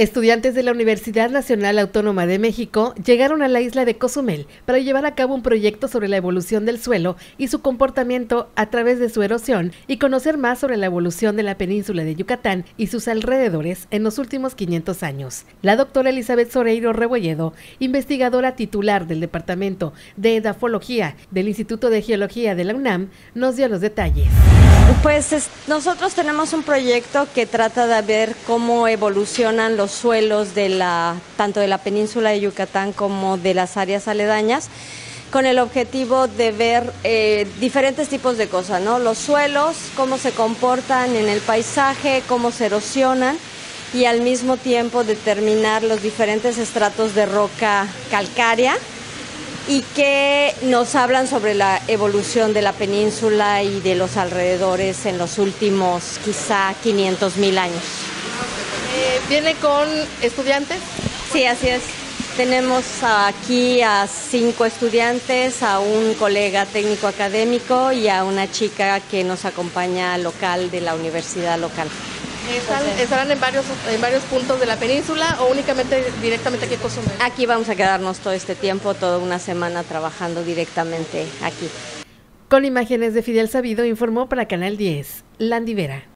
Estudiantes de la Universidad Nacional Autónoma de México llegaron a la isla de Cozumel para llevar a cabo un proyecto sobre la evolución del suelo y su comportamiento a través de su erosión y conocer más sobre la evolución de la península de Yucatán y sus alrededores en los últimos 500 años. La doctora Elizabeth Soreiro Rebolledo, investigadora titular del Departamento de Edafología del Instituto de Geología de la UNAM, nos dio los detalles. Pues nosotros tenemos un proyecto que trata de ver cómo evolucionan los suelos de la, tanto de la península de Yucatán como de las áreas aledañas con el objetivo de ver eh, diferentes tipos de cosas, ¿no? Los suelos, cómo se comportan en el paisaje, cómo se erosionan y al mismo tiempo determinar los diferentes estratos de roca calcárea y que nos hablan sobre la evolución de la península y de los alrededores en los últimos quizá 500 mil años. Eh, ¿Viene con estudiantes? Sí, así es. Tenemos aquí a cinco estudiantes, a un colega técnico académico y a una chica que nos acompaña local de la universidad local. ¿Estarán en varios, en varios puntos de la península o únicamente directamente aquí en Cozumel? Aquí vamos a quedarnos todo este tiempo, toda una semana trabajando directamente aquí. Con imágenes de Fidel Sabido informó para Canal 10, Landivera.